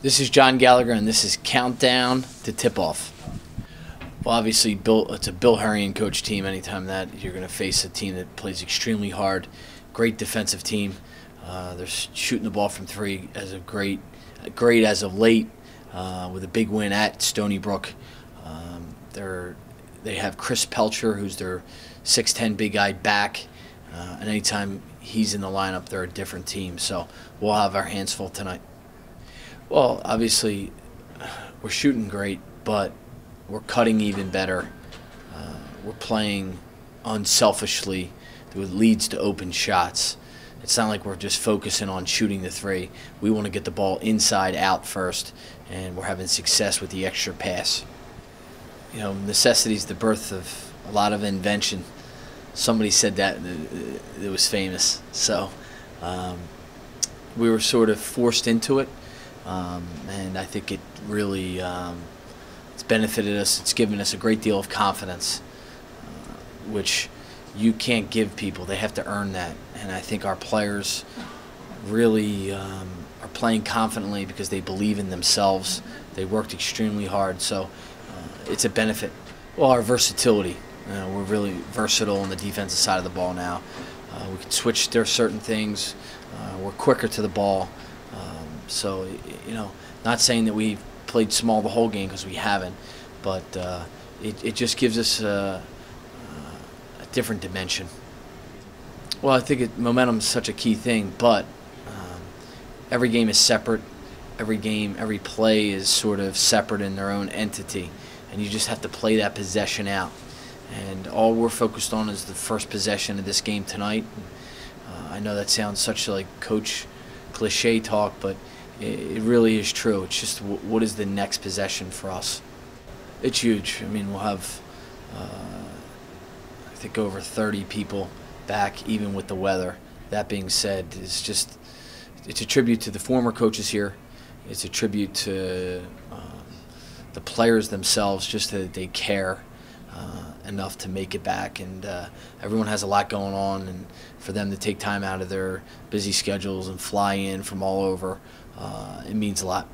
This is John Gallagher, and this is Countdown to Tip Off. Well, obviously, Bill, it's a Bill Herrion coach team. Anytime that you're going to face a team that plays extremely hard, great defensive team. Uh, they're shooting the ball from three as a great, great as of late, uh, with a big win at Stony Brook. Um, they're they have Chris Pelcher, who's their 6'10 big-eyed back, uh, and anytime he's in the lineup, they're a different team. So we'll have our hands full tonight. Well, obviously, we're shooting great, but we're cutting even better. Uh, we're playing unselfishly, with leads to open shots. It's not like we're just focusing on shooting the three. We want to get the ball inside out first, and we're having success with the extra pass. You know, necessity is the birth of a lot of invention. Somebody said that it was famous. So um, we were sort of forced into it. Um, and I think it really um, it's benefited us. It's given us a great deal of confidence, uh, which you can't give people. They have to earn that. And I think our players really um, are playing confidently because they believe in themselves. They worked extremely hard, so uh, it's a benefit. Well, our versatility. We're really versatile on the defensive side of the ball now. Uh, we can switch. There are certain things. Uh, we're quicker to the ball. So, you know, not saying that we played small the whole game because we haven't, but uh, it, it just gives us a, a, different dimension. Well, I think momentum is such a key thing, but um, every game is separate. Every game, every play is sort of separate in their own entity, and you just have to play that possession out. And all we're focused on is the first possession of this game tonight. Uh, I know that sounds such like coach cliche talk, but it really is true. It's just what is the next possession for us? It's huge. I mean, we'll have, uh, I think, over 30 people back, even with the weather. That being said, it's just, it's a tribute to the former coaches here. It's a tribute to um, the players themselves, just that they care uh, enough to make it back. And uh, everyone has a lot going on, and for them to take time out of their busy schedules and fly in from all over uh, it means a lot.